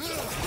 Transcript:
Ugh!